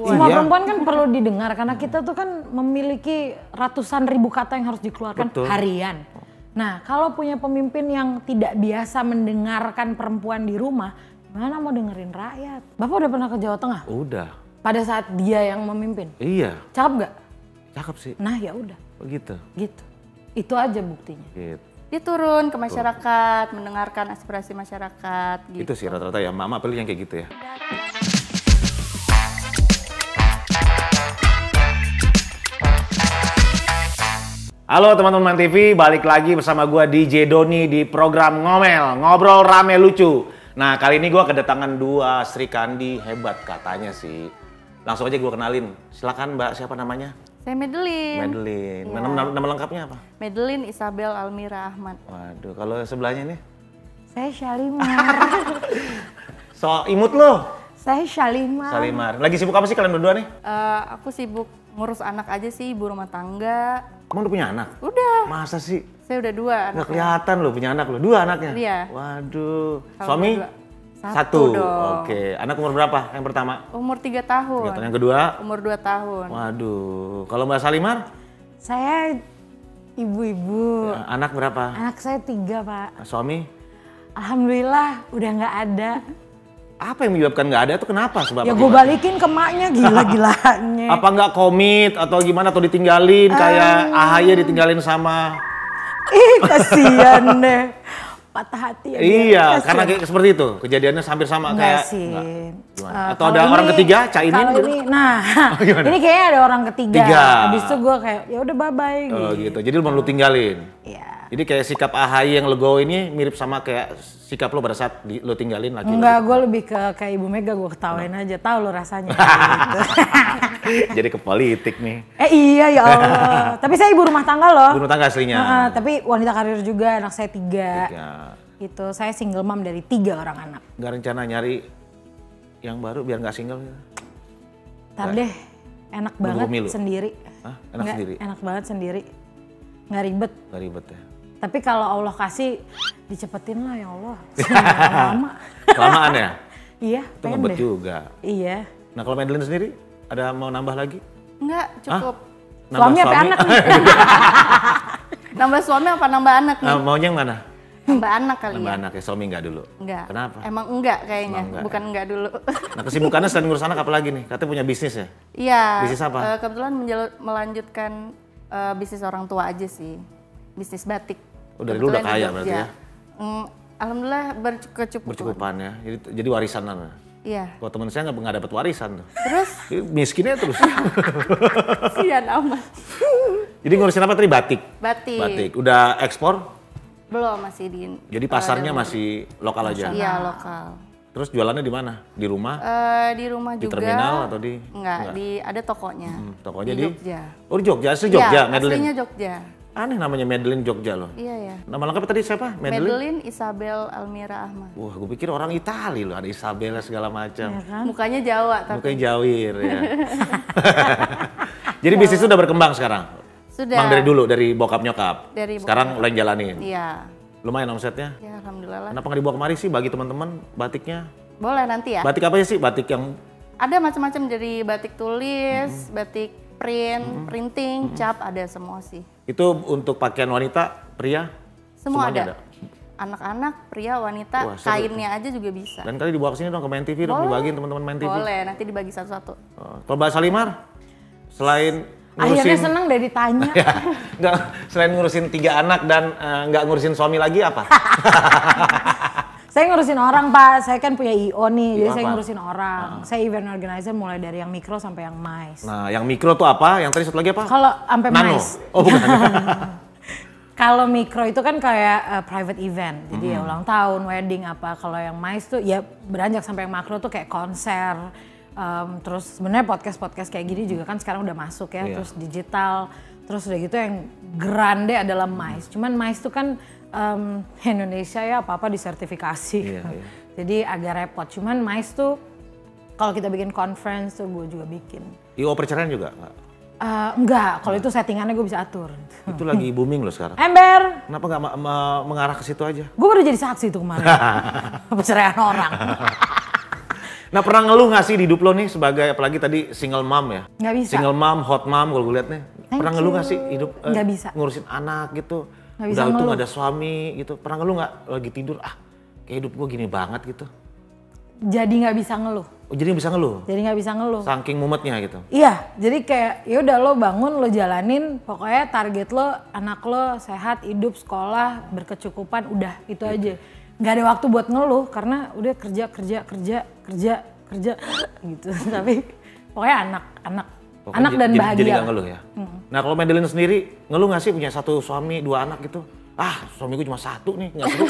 perempuan. Semua Iya. perempuan kan perlu didengar karena kita tuh kan memiliki ratusan ribu kata yang harus dikeluarkan Betul. harian. Nah, kalau punya pemimpin yang tidak biasa mendengarkan perempuan di rumah, gimana mau dengerin rakyat? Bapak udah pernah ke Jawa Tengah? Udah. Pada saat dia yang memimpin. Iya, Cakep nggak? cakep sih. Nah, ya udah, Begitu. gitu. Itu aja buktinya. Gitu. Dia turun ke masyarakat, mendengarkan aspirasi masyarakat gitu. Itu sih rata-rata ya, mama pilih yang kayak gitu ya. Halo teman-teman TV, balik lagi bersama gua DJ Doni di program Ngomel, Ngobrol Rame Lucu. Nah, kali ini gua kedatangan dua Sri Kandi hebat katanya sih. Langsung aja gua kenalin. Silakan Mbak, siapa namanya? Saya Madeline. Madeline. Iya. Nama, nama- lengkapnya apa? Madeline Isabel Almira Ahmad. Waduh, kalau sebelahnya nih? Saya Shalimar. So imut loh. Saya Shalimar. Salimar. Lagi sibuk apa sih kalian berdua nih? Eh, aku sibuk ngurus anak aja sih, ibu rumah tangga. Kamu udah punya anak? Udah, Masa sih? saya udah dua Nggak anak. kelihatan loh punya anak loh. Dua anaknya? Iya. Waduh. Kalau Suami? berdua. Satu dong. Oke. Anak umur berapa yang pertama? Umur tiga Tiga tahun. tahun. Yang kedua? Umur dua tahun. Waduh. Kalau Mbak Salimar? Saya ibu-ibu. Ya, Anak berapa? Anak saya tiga, Pak. Suami? Alhamdulillah udah nggak ada. Apa yang menyebabkan nggak ada itu kenapa? Sebab Ya gue balikin ke maknya gila-gilanya. Apa nggak komit atau gimana atau ditinggalin kayak Ah. AHY ditinggalin sama Ih kasihan deh. Patah hati ya. dia. Iya, Kasihan. karena kayak seperti itu. Kejadiannya hampir sama Enggak kayak sih. Eh, Atau ada orang ini- ketiga, Caimin kalau gitu? ini, nah, gimana? ini kayaknya ada orang ketiga. Tiga. Habis itu gue kayak ya udah bye bye Oh gitu. Jadi lu mau lu tinggalin. Iya. Jadi kayak sikap AHY yang legowo ini mirip sama kayak sikap lo pada saat di, lo tinggalin lagi. Enggak, gue lebih ke kayak Ibu Mega gue ketawain aja. Tahu lo rasanya. gitu. Jadi ke politik nih. eh iya ya Allah. tapi saya ibu rumah tangga loh. Bunuh tangga aslinya. Heeh, tapi wanita karir juga, anak saya tiga. Ya, Gitu, saya single mom dari tiga orang anak. nggak rencana nyari yang baru biar nggak single gitu. Ntar deh, enak banget sendiri. Hah? Enak Nggak, sendiri? Enak banget sendiri. Nggak ribet. Nggak ribet ya. Tapi kalau Allah kasih, dicepetin lah ya Allah. Lama. Kelamaan ya? Iya, Itu ngebet pendek. juga. Iya. Nah kalau Madeline sendiri, ada mau nambah lagi? Enggak, cukup. Nambah Suami apa anak nih? Nambah suami apa nambah anak nih? Nah, maunya yang mana? Nambah anak kali Nambah ya? anak ya, suami nggak dulu. Enggak. Kenapa? Emang enggak kayaknya, Emang enggak, bukan enggak dulu. Nah kesibukannya selain ngurus anak apa lagi nih? Katanya punya bisnis ya? Iya. Bisnis apa? eh, kebetulan melanjutkan eh, bisnis orang tua aja sih. Bisnis batik. Oh, dari dulu udah di kaya berarti Jogja. ya? Mm, Alhamdulillah berkecukupan. Bercukupan ya. Jadi, jadi warisanan. ya? Iya. Kalau temen saya nggak dapat warisan tuh. Terus Jadi Miskinnya terus. sian amat. Jadi ngurusin apa tadi batik? Batik. Batik. Udah ekspor? Belum masih di Jadi pasarnya masih lokal aja. Iya, lokal. Terus jualannya di mana? Di rumah? Eh, di rumah Di juga. terminal atau di? Enggak, di ada tokonya. Hmm, tokonya di di? Jogja. Oh di Jogja, asli Jogja, Iya, Madeline. aslinya Jogja. Aneh namanya Madeline Jogja loh. Iya ya. Nama lengkapnya tadi siapa? Madeline? Madeline Isabel Almira Ahmad. Wah, gue pikir orang Itali loh, ada Isabella segala macam. Ya kan? Mukanya Jawa tapi Mukanya jawir ya. Jadi bisnis itu udah berkembang sekarang? sudah. Bang dari dulu, dari bokap nyokap? Dari bokap Sekarang lo yang jalanin? Iya. Lumayan omsetnya? Ya alhamdulillah. lah. Kenapa nggak dibawa kemari sih bagi teman-teman batiknya? Boleh nanti ya. Batik apa sih? Batik yang Ada macam-macam dari batik tulis, Mm-hmm. batik print, printing, cap ada semua sih. itu untuk pakaian wanita, pria? Semua Semuanya ada. Anak-anak, pria, wanita, Wah, kainnya aja juga bisa. Dan kali dibawa ke sini dong ke Main TV dong, dibagiin teman-teman Main TV. Boleh, nanti dibagi satu-satu. Oh, Kalau Mbak Salimar, selain Akhirnya ngurusin seneng deh ditanya. nggak selain ngurusin tiga anak dan eh, nggak ngurusin suami lagi apa? saya ngurusin orang pak, saya kan punya IO nih, jadi saya ngurusin orang. Saya event organizer mulai dari yang mikro sampai yang mais. Nah, yang mikro tuh apa? Yang tadi satu lagi apa? Kalau sampai Nano. mais. Oh, bukan. Kalau mikro itu kan kayak uh, private event, jadi Hmm. ya ulang tahun, wedding apa. Kalau yang mais tuh ya beranjak sampai yang makro tuh kayak konser. Um, terus sebenarnya podcast podcast kayak gini juga kan sekarang udah masuk ya, Iya. terus digital, terus udah gitu yang grande adalah mais. Cuman mais tuh kan um, Indonesia ya apa apa disertifikasi, Iya, iya. jadi agak repot. Cuman mais tuh kalau kita bikin conference tuh gue juga bikin. IO perceraian juga nggak? Uh, enggak, kalau itu settingannya gue bisa atur. Itu lagi booming loh sekarang. Ember, Kenapa nggak ma- ma- mengarah ke situ aja? Gue baru jadi saksi tuh kemarin. Perceraian orang. Nah pernah ngeluh nggak sih di hidup lo nih sebagai apalagi tadi single mom ya? Nggak bisa. Single mom, hot mom kalau gue liat nih. Thank pernah ngeluh nggak sih hidup eh, Nggak bisa. ngurusin anak gitu? Nggak bisa Udah ngeluh. nggak ada suami gitu. Pernah ngeluh nggak lagi tidur? Ah kayak hidup gue gini banget gitu. Jadi nggak bisa ngeluh. Oh, jadi bisa ngeluh? Jadi nggak bisa ngeluh. Saking mumetnya gitu? Iya, jadi kayak ya udah lo bangun, lo jalanin, pokoknya target lo anak lo sehat, hidup, sekolah, berkecukupan, udah itu aja. Nggak ada waktu buat ngeluh karena udah kerja kerja kerja kerja kerja gitu. Tapi pokoknya anak anak Pokoknya anak dan jadi, bahagia. Jadi nggak ngeluh ya? Nah kalau Madeline sendiri ngeluh nggak sih punya satu suami, dua anak gitu? Ah suami gue cuma satu nih, nggak seru.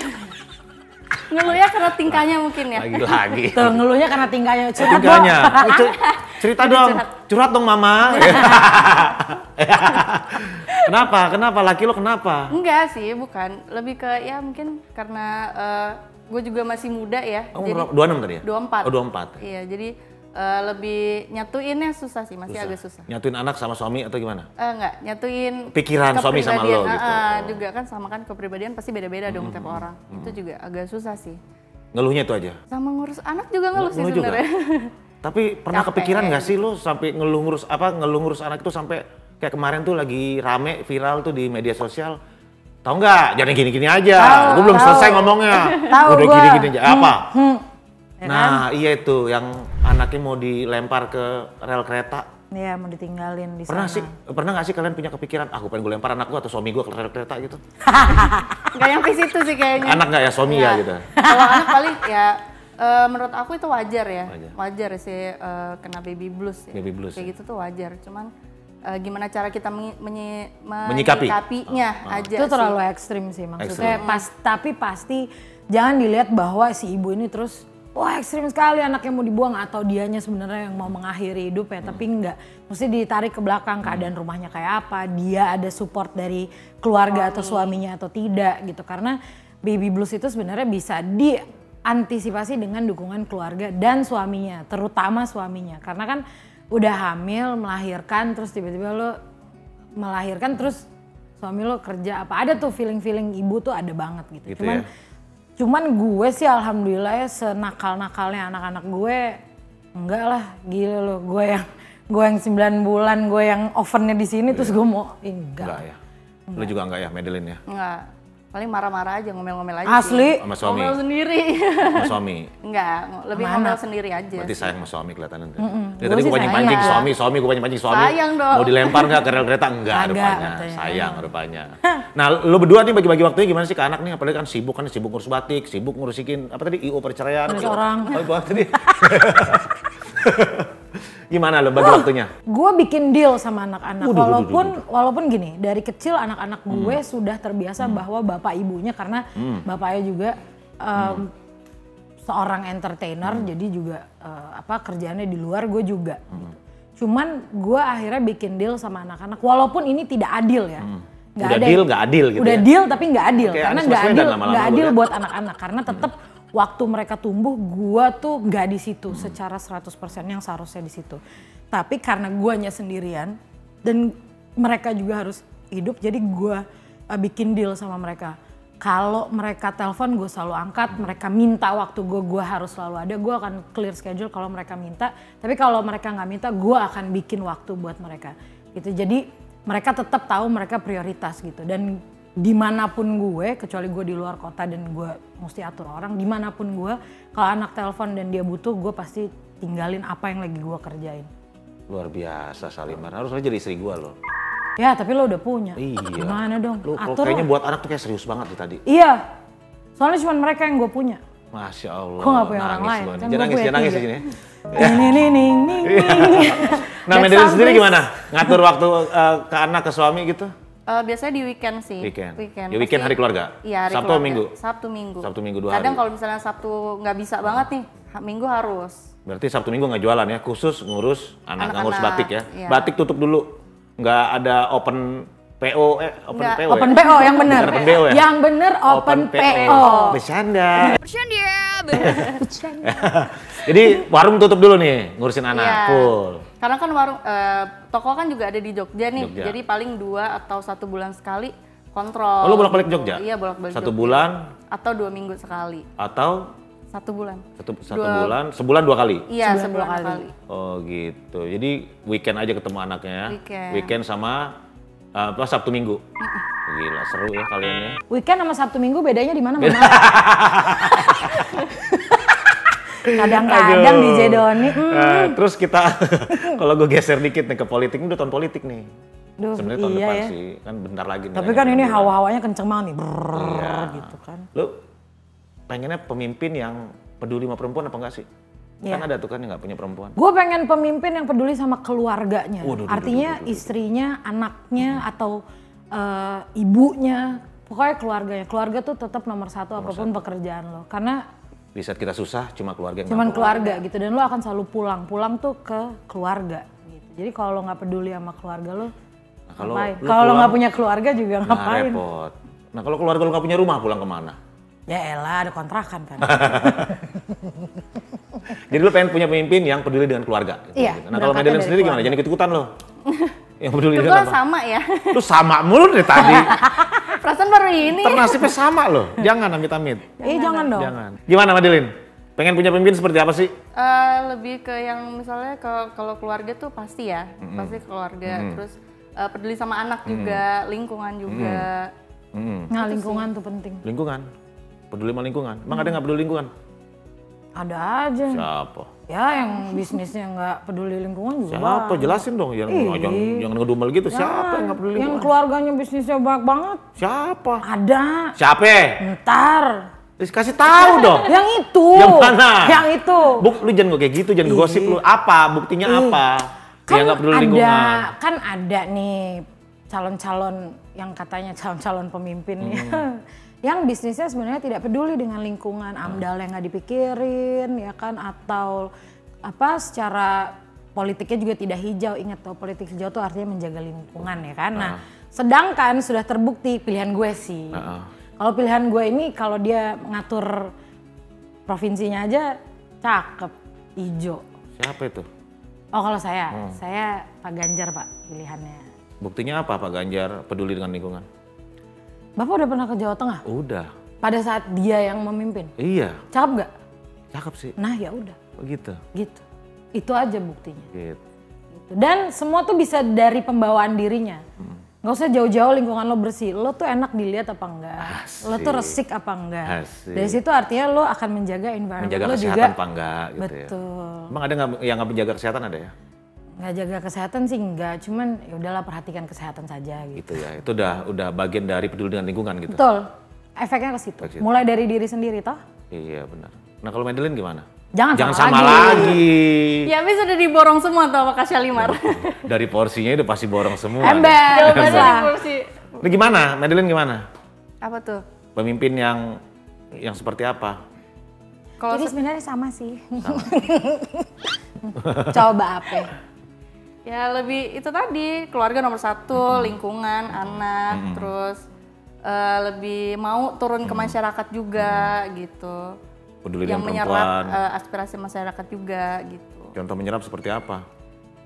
Ngeluh ya karena tingkahnya mungkin ya. Lagi-lagi. Tuh ngeluhnya karena tingkahnya curhat Tiganya. Bo. Cer- cerita dong. Curhat dong mama. kenapa? Kenapa? Laki lo kenapa? Enggak sih, bukan. Lebih ke ya mungkin karena gue juga masih muda ya. Kamu jadi berapa? 26 tadi ya? 24. Oh 24. Iya, jadi eh, lebih nyatuinnya susah sih, masih agak susah. Nyatuin anak sama suami atau gimana? Eh, enggak, nyatuin Pikiran suami sama lo gitu. Oh. juga kan sama kan kepribadian pasti beda-beda dong tiap orang. Itu juga agak susah sih. Ngeluhnya itu aja. Sama ngurus anak juga ngeluh sih Ngeluh juga? sebenarnya. Tapi pernah Capek. kepikiran nggak sih lo sampai ngeluh ngurus apa ngeluh ngurus anak itu sampai kayak kemarin tuh lagi rame viral tuh di media sosial. Tahu nggak? Jangan gini-gini aja. Tahu, Gue belum tahu. selesai ngomongnya. Tahu Udah gua. gini-gini aja. Apa? Hmm. Ya nah, iya itu yang anaknya mau dilempar ke rel kereta. Iya mau ditinggalin di Pernah sana. sih, pernah nggak sih kalian punya kepikiran, aku pengen gue lempar anak gue atau suami gue ke rel kereta gitu? Enggak nyampe situ sih kayaknya. Anak nggak ya, suami Iya. ya gitu? Kalau anak paling ya eh, menurut aku itu wajar ya. Wajar. Wajar, sih eh, kena baby blues ya. Baby blues, Kayak ya. gitu tuh wajar. Cuman eh, gimana cara kita menyi- menyi- Menyikapi. menyikapinya aja itu sih. terlalu ekstrim sih maksudnya Ekstrim. pas tapi pasti jangan dilihat bahwa si ibu ini terus wah ekstrim sekali anaknya mau dibuang atau dianya sebenarnya yang mau mengakhiri hidup ya. Tapi enggak. Mesti ditarik ke belakang keadaan rumahnya kayak apa dia ada support dari keluarga atau suaminya atau tidak gitu. Karena baby blues itu sebenarnya bisa diantisipasi dengan dukungan keluarga dan suaminya terutama suaminya. Karena kan udah hamil melahirkan terus tiba-tiba lo melahirkan terus suami lo kerja apa. Ada tuh feeling feeling ibu tuh ada banget gitu, Gitu cuman ya. Cuman gue sih alhamdulillah ya senakal nakalnya anak-anak gue enggak lah gila lo gue yang gue yang 9 bulan gue yang ovennya di sini terus gue mau eh, enggak, Enggak ya? Lu juga enggak ya, Madeline ya? Enggak. Paling marah-marah aja, ngomel-ngomel aja asli Sama suami? Ngomel sendiri. Sama suami? Enggak, lebih Sama ngomel anak. sendiri aja. Berarti sih. sayang sama suami kelihatan. Ya, Gua tadi sih gue pancing-pancing sayang. suami, suami gue pancing-pancing suami. Sayang dong. Mau dilempar nggak ke rel kereta? Enggak Kagak, rupanya. katanya. Sayang rupanya. Nah lu berdua nih bagi-bagi waktunya gimana sih ke anak nih? Apalagi kan sibuk kan, sibuk ngurus batik, sibuk ngurusikin apa tadi IO perceraian. Ngurus orang. Oh, tadi. gimana lu bagi waktunya? gue bikin deal sama anak-anak. Waduh, waduh, walaupun walaupun gini dari kecil anak-anak gue sudah terbiasa bahwa bapak ibunya karena bapaknya juga em, seorang entertainer jadi juga eh, apa kerjaannya di luar gue juga cuman gue akhirnya bikin deal sama anak-anak walaupun ini tidak adil ya. Nggak Udah ada deal, nggak adil gitu udah ya? deal tapi nggak adil Kayak karena nggak adil lu adil ya. buat anak-anak karena tetap waktu mereka tumbuh gua tuh nggak di situ secara 100% yang seharusnya di situ. Tapi karena guanya sendirian dan mereka juga harus hidup jadi gua uh, bikin deal sama mereka. Kalau mereka telepon gue selalu angkat, mereka minta waktu gue, gue harus selalu ada. Gue akan clear schedule kalau mereka minta. Tapi kalau mereka nggak minta, gue akan bikin waktu buat mereka. Gitu. Jadi mereka tetap tahu mereka prioritas gitu. Dan di mana pun gue, kecuali gue di luar kota dan gue mesti atur orang, di mana pun gue, kalau anak telepon dan dia butuh, gue pasti tinggalin apa yang lagi gue kerjain. Luar biasa Salimar, harus aja jadi istri gue loh. Ya, tapi lo udah punya. Iya. Gimana dong? Kalau Atur kayaknya lah. buat anak tuh kayak serius banget tuh tadi. Iya. Soalnya cuma mereka yang gue punya. Masya Allah. Gue gak punya orang lain. Kan Jangan nangis, jangan nangis di sini. Ini nih nih nih. Nah, Madeline sendiri gimana? Ngatur waktu eh, ke anak, ke suami gitu? Eh, biasanya di weekend sih. Weekend. Weekend. Ya, weekend Pasti- hari keluarga? Iya hari Sabtu keluarga. Minggu? Sabtu minggu. Sabtu Minggu dua Kadang hari. kalau misalnya Sabtu nggak bisa banget nih, ha- Minggu harus. Berarti Sabtu Minggu nggak jualan ya, khusus ngurus anak, nggak ngurus batik ya. iya. Batik tutup dulu, nggak ada open PO, eh open Nggak. PO Open ya? PO yang bener. Bukan open PO ya? Yang bener open, PO. Bercanda. Jadi warung tutup dulu nih, ngurusin anak Iya. full. Karena kan warung eh, toko kan juga ada di Jogja nih. Jogja. Jadi paling dua atau satu bulan sekali kontrol. Oh, lu bolak-balik Jogja? Iya bolak-balik Satu Jogja. bulan Atau dua minggu sekali. atau Satu bulan. Satu, satu Dua- bulan, sebulan dua kali. Iya, Sebulan sebulan kali. kali. Oh gitu. Jadi weekend aja ketemu anaknya ya. Weekend. sama uh, apa Sabtu Minggu. Gila seru ya kalian ya. Weekend sama Sabtu Minggu bedanya di mana Mama? Kadang-kadang Aduh. di Jedoni, hmm, Eh, terus kita kalau gue geser dikit nih ke politik, ini udah tahun politik nih. Duh, Sebenarnya tahun iya depan ya. sih, kan bentar lagi nih. Tapi kan ini bulan. hawa-hawanya kenceng banget nih, brrrr, Iya. gitu kan. Lu pengennya pemimpin yang peduli sama perempuan apa enggak sih? Iya. Kan ada tuh kan yang nggak punya perempuan. Gue pengen pemimpin yang peduli sama keluarganya. Waduh, duh, Artinya istrinya, anaknya, atau eh, ibunya. Pokoknya keluarganya. Keluarga tuh tetap nomor satu apa pun pekerjaan lo. Karena Di saat kita susah, cuma keluarga yang cuman keluarga gitu. Dan lo akan selalu pulang. Pulang tuh ke keluarga. Gitu. Jadi kalau lo nggak peduli sama keluarga lo, Nah, kalau ngapain? lu Kalau lo nggak punya keluarga juga Nah, ngapain? repot. Nah kalau keluarga lu nggak punya rumah, pulang ke mana? Ya elah, ada kontrakan kan. Jadi lu pengen punya pemimpin yang peduli dengan keluarga. gitu. Iya, Nah kalau dari sendiri gimana? keluarga. Jangan ikut-ikutan lo. yang peduli dengan sama ya. Lu sama mulu dari tadi. Perasaan baru ini. Ternasibnya sama loh. Jangan amit-amit. eh jangan dong. Jangan. Gimana Madeline? Pengen punya pemimpin seperti apa sih? Eh, lebih ke yang misalnya ke- kalau keluarga tuh pasti ya, pasti keluarga. Terus eh, peduli sama anak juga, lingkungan juga. Hmm. Nah lingkungan tuh penting. Lingkungan. Peduli sama lingkungan. Emang ada nggak peduli lingkungan? Ada aja. Siapa? Ya yang bisnisnya nggak peduli lingkungan juga. Siapa? Jelasin dong. Yang jangan, jangan ngedumel gitu. Siapa yang nggak peduli Yang lingkungan? keluarganya bisnisnya banyak banget. Siapa? Ada. Siapa? Ntar. Terus kasih tahu dong. Yang itu. Yang mana? Yang itu. Buk, lu jangan kayak gitu, jangan gosip lu. Apa? Buktinya apa? Kan yang nggak peduli ada, lingkungan. kan ada nih calon-calon yang katanya calon-calon pemimpin nih. Hmm. Yang bisnisnya sebenarnya tidak peduli dengan lingkungan, amdal yang nggak dipikirin, ya kan, atau apa secara politiknya juga tidak hijau. Ingat tuh politik hijau tuh artinya menjaga lingkungan ya kan. Nah, sedangkan sudah terbukti pilihan gue sih. Heeh. Kalau pilihan gue ini kalau dia ngatur provinsinya aja cakep, hijau. Siapa itu? Oh kalau saya, Hmm. saya Pak Ganjar Pak pilihannya. Buktinya apa Pak Ganjar peduli dengan lingkungan? Bapak udah pernah ke Jawa Tengah? Udah. Pada saat dia yang memimpin, Iya. cakep nggak? Cakep sih. Nah ya udah, Begitu. gitu. Itu aja buktinya. Gitu. Gitu. Dan semua tuh bisa dari pembawaan dirinya. Hmm. Nggak usah jauh-jauh lingkungan lo bersih. Lo tuh enak dilihat apa enggak? Lo tuh Asik. resik apa enggak? Asik. Dari situ artinya lo akan menjaga environment Menjaga lo kesehatan juga. apa enggak gitu ya. Betul. Emang ada nggak yang nggak menjaga kesehatan ada ya? Nggak jaga kesehatan sih enggak, cuman ya udahlah perhatikan kesehatan saja gitu. Gitu ya. Itu udah udah bagian dari peduli dengan lingkungan gitu. Betul. Efeknya ke situ. Mulai dari diri sendiri toh. Iya benar. Nah kalau Madeline gimana? Jangan, Jangan sama sama lagi. lagi. Ya habis udah diborong semua tuh sama Kak Shalimar. Dari porsinya udah pasti borong semua. Ember, Jawabannya di kursi. Ini gimana? Madeline gimana? Apa tuh? Pemimpin yang yang seperti apa? Kalau Jadi se- sebenarnya sama sih. Coba apa? Ya lebih itu tadi keluarga nomor satu, lingkungan, anak, terus eh, lebih mau turun ke masyarakat juga gitu. Peduli yang menyerap eh, aspirasi masyarakat juga gitu. Contoh menyerap seperti apa?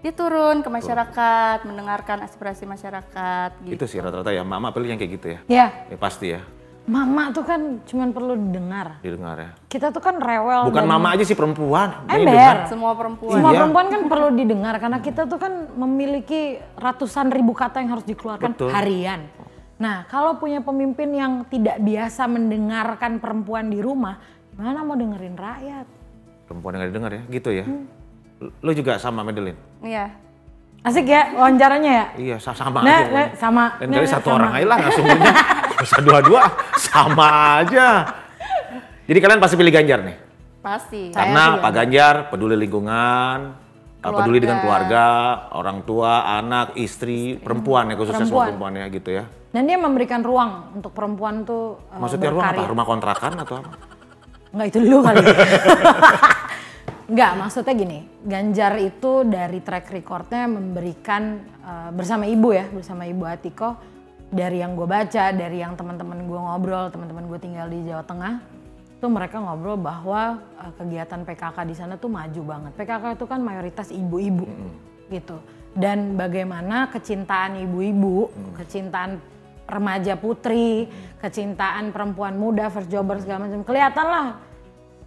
Dia turun ke masyarakat, mendengarkan aspirasi masyarakat gitu. Itu sih rata-rata ya. Mama pilih yang kayak gitu ya. Ya, Ya pasti ya. Mama tuh kan cuman perlu didengar. Didengar ya. Kita tuh kan rewel. Bukan mama aja sih perempuan. Ember. Semua perempuan. Semua Iya. perempuan kan perlu didengar karena kita tuh kan memiliki ratusan ribu kata yang harus dikeluarkan Betul. harian. Nah, kalau punya pemimpin yang tidak biasa mendengarkan perempuan di rumah, gimana mau dengerin rakyat? Perempuan yang gak didengar ya. Gitu ya. Hmm. Lo juga sama Madeline? Iya. Asik ya wawancaranya ya? Iya sa- sama Nah, aja. nah, sama. Dan nah, kali nah, satu sama. orang aja lah langsung usah dua-dua. Sama aja. Jadi kalian pasti pilih Ganjar nih? Pasti. Karena. Pak Ganjar peduli lingkungan, uh, peduli dengan keluarga, orang tua, anak, istri, perempuan ya khususnya Perempuan. perempuan ya gitu ya. Dan dia memberikan ruang untuk perempuan tuh uh, Maksudnya ruang apa? Rumah kontrakan atau apa? Enggak itu dulu kali. Enggak, maksudnya gini, Ganjar itu dari track recordnya memberikan uh, bersama ibu ya, bersama ibu Atiko, dari yang gue baca, dari yang teman-teman gue ngobrol, teman-teman gue tinggal di Jawa Tengah, tuh mereka ngobrol bahwa uh, kegiatan PKK di sana tuh maju banget. PKK itu kan mayoritas ibu-ibu gitu. Dan bagaimana kecintaan ibu-ibu, kecintaan remaja putri, kecintaan perempuan muda, first jobber segala macam, kelihatan lah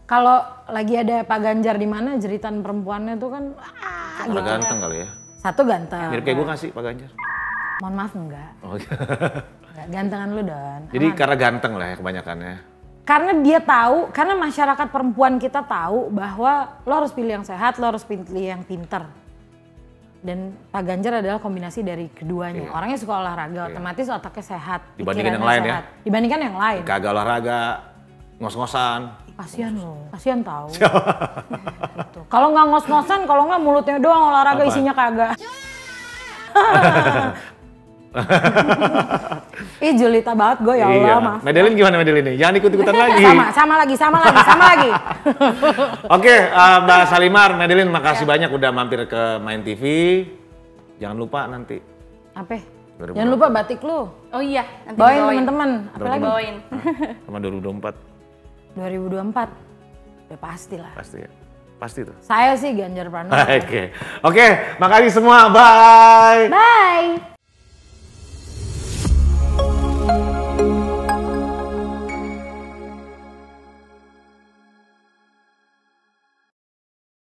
Kalau lagi ada Pak Ganjar di mana jeritan perempuannya tuh kan ah, Udah ganteng kali ya. satu ganteng. Mirip kayak gue ngasih Pak Ganjar. Mohon maaf enggak. Oh, iya. Enggak gantengan lu Don. Jadi karena ganteng lah ya kebanyakannya. Karena dia tahu, karena masyarakat perempuan kita tahu bahwa lo harus pilih yang sehat, lo harus pilih yang pinter. Dan Pak Ganjar adalah kombinasi dari keduanya. Orangnya suka olahraga, otomatis otaknya sehat. Iya. Dibandingin yang lain ya? sehat. Dibandingkan yang lain. Kagak olahraga, ngos-ngosan. Kasian lo, kasian tahu. Gitu. Kalau nggak ngos-ngosan, kalau nggak mulutnya doang olahraga Apa? isinya kagak. Ih Julita banget gue ya Allah iya. maaf. Medelin gimana Medelin nih? Jangan ikut-ikutan lagi. Sama, sama lagi, sama lagi, sama lagi. Oke, eh, Mbak Salimar, Medelin makasih banyak udah mampir ke Main TV. Jangan lupa nanti. Apa? 2024. Jangan lupa batik lu. Oh iya, nanti Bawain bawain. teman-teman. Apa lagi? Bawain. Sama 2024 2024. Udah pasti lah. pasti ya. Pasti tuh. Saya sih Ganjar Pranowo. Oke. Oke, makasih semua. Bye. Bye.